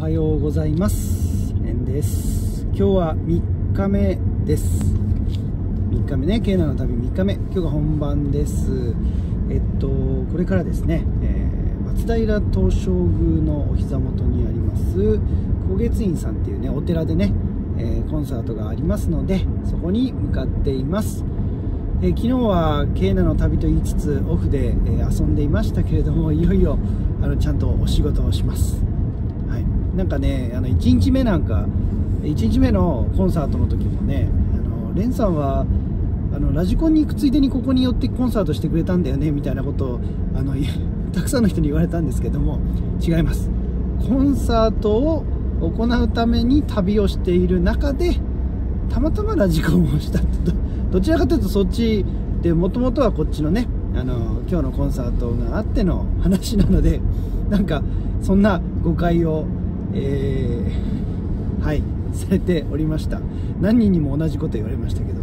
はようございます。レンです。今日は3日目です。3日目ね。ケーナの旅3日目。今日が本番です。えっとこれからですね、えー、松平東照宮のお膝元にあります高月院さんっていうねお寺でね、えー、コンサートがありますのでそこに向かっています。えー、昨日はケーナの旅と言いつつオフで、えー、遊んでいましたけれどもいよいよあのちゃんとお仕事をします。なんかねあの1日目なんか1日目のコンサートの時もねあのレンさんはあのラジコンに行くついでにここに寄ってコンサートしてくれたんだよねみたいなことをあの たくさんの人に言われたんですけども違います。コンサートを行うために旅をしている中でたまたまラジコンをしたとどちらかというとそっちでもともとはこっちのねあの今日のコンサートがあっての話なのでなんかそんな誤解をえー、はいされておりました。何人にも同じこと言われましたけど。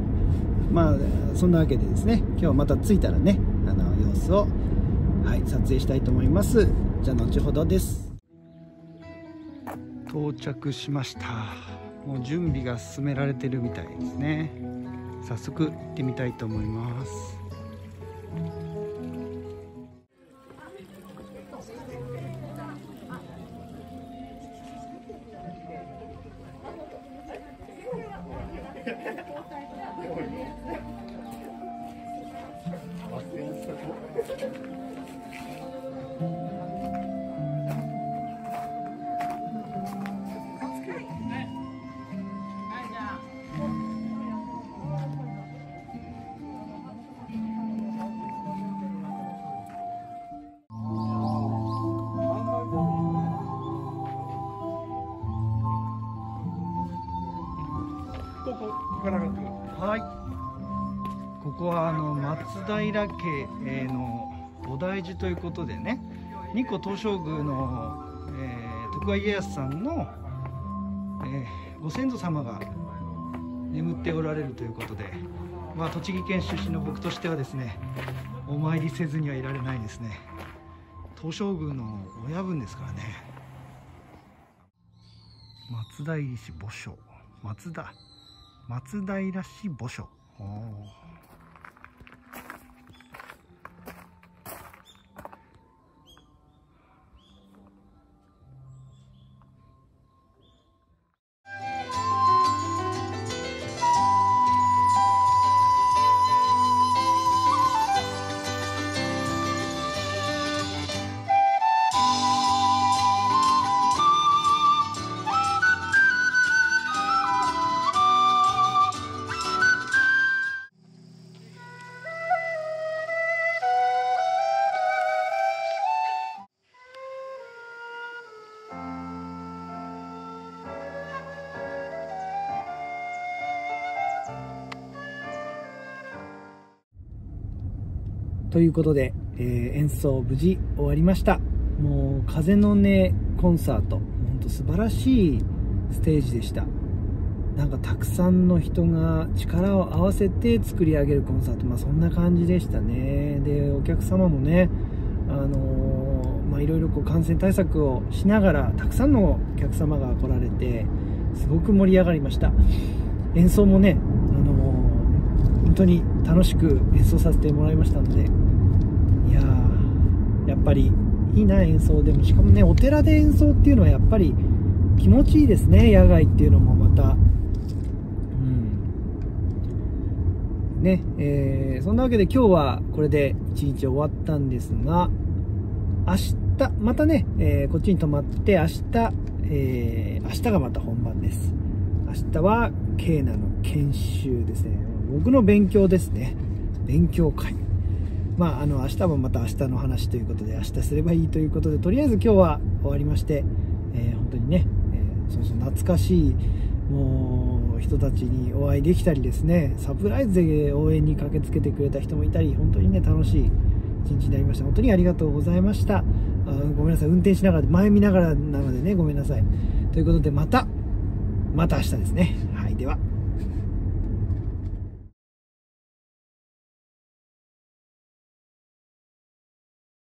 まあそんなわけでですね今日また着いたらねあの様子を、はい、撮影したいと思います。じゃあ後ほどです。到着しました。もう準備が進められてるみたいですね。早速行ってみたいと思います。Thank you. はい。ここはあの松平家の菩提寺ということでね日光東照宮の、えー、徳川家康さんの、えー、ご先祖様が眠っておられるということで、まあ、栃木県出身の僕としてはですねお参りせずにはいられないですね。東照宮の親分ですからね。松平市墓所。松田。松平市墓所。ということで、えー、演奏無事終わりました。もう風の音コンサート本当素晴らしいステージでした。なんかたくさんの人が力を合わせて作り上げるコンサート、まあ、そんな感じでしたね。でお客様もねあのー、まあ、いろいろこう感染対策をしながらたくさんのお客様が来られてすごく盛り上がりました。演奏もね、当に楽しく演奏させてもらいましたのでいややっぱりいいな演奏。でもしかもねお寺で演奏っていうのはやっぱり気持ちいいですね野外っていうのもまた。うん。ねえー、そんなわけで今日はこれで一日終わったんですが明日またね、えー、こっちに泊まって明日、えー、明日がまた本番です。明日はケーナの研修ですね。僕の勉強ですね。勉強会。まあ、あの明日もまた明日の話ということで明日すればいいということでとりあえず今日は終わりまして、えー、本当にね、えー、そうそう懐かしいもう人たちにお会いできたりですね。サプライズで応援に駆けつけてくれた人もいたり本当にね楽しい一日になりました。本当にありがとうございました。あごめんなさい。運転しながら前見ながらなのでねごめんなさい。ということでまたまた明日ですね。はいでは。